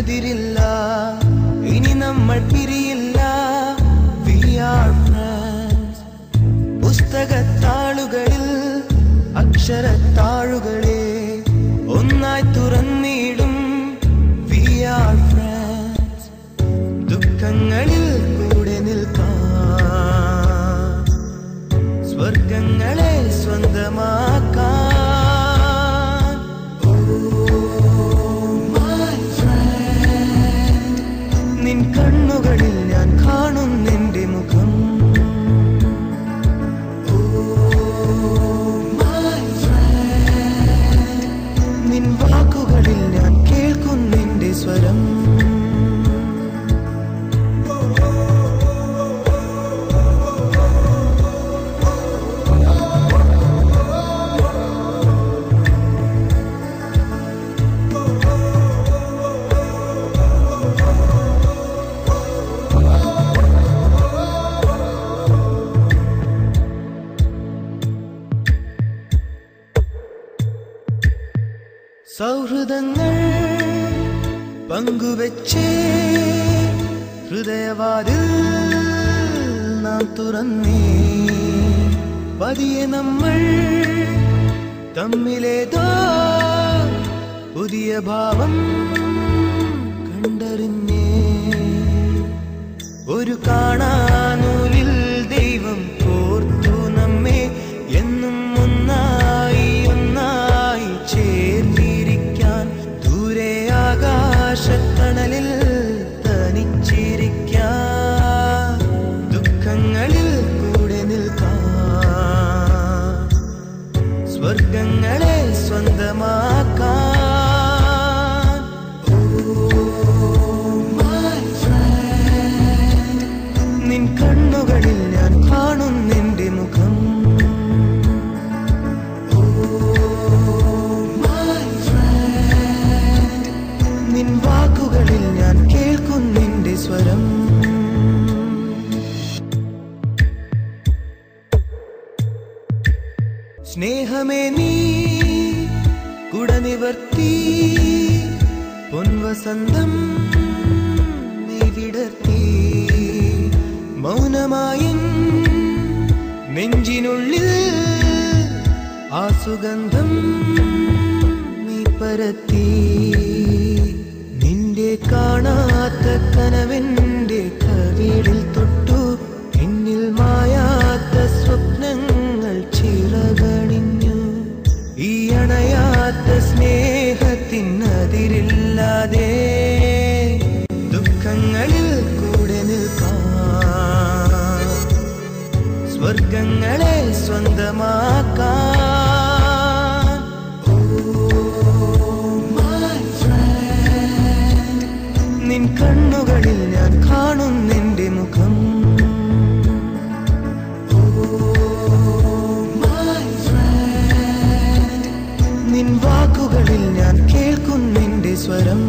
സ്നേഹത്തിനതിരില്ല ഇനി നമ്മൾ പിരിയില്ല സൗഹൃദങ്ങൾ പങ്കുവെച്ചേ. ഹൃദയവാതിൽ നാം തുറന്നേ. പതിയെ നമ്മൾ തമ്മിലേതോ പുതിയ ഭാവം കണ്ടറിഞ്ഞേ. ഒരു കാണാനൂലിൽ കുടനിവർത്തി പൊൻവസന്തം നീ വിടർത്തി. മൗനമായി നെഞ്ചിനുള്ളിൽ ആ സുഗന്ധം നീ പരത്തി. നിന്റെ കാണാത്ത കനവെന്റെ കവിടിൽ തൊട്ടു സ്വർഗങ്ങളെ സ്വന്തമാക്കാൻ. നിൻ കണ്ണുകളിൽ ഞാൻ കാണും നിന്റെ മുഖം. നിൻ വാക്കുകളിൽ ഞാൻ കേൾക്കും നിന്റെ സ്വരം.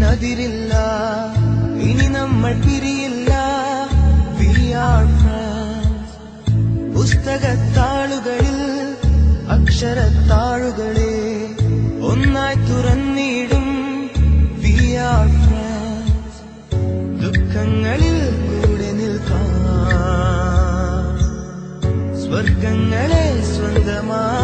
സ്നേഹത്തിനതിരില്ല ഇനി നമ്മൾ പിരിയില്ല. പുസ്തകത്താളുകളിൽ അക്ഷരത്താളുകളെ ഒന്നായി തുറന്നിടും. ദുഃഖങ്ങളിൽ കൂടെ നിൽക്കാം സ്വർഗങ്ങളെ സ്വന്തമായി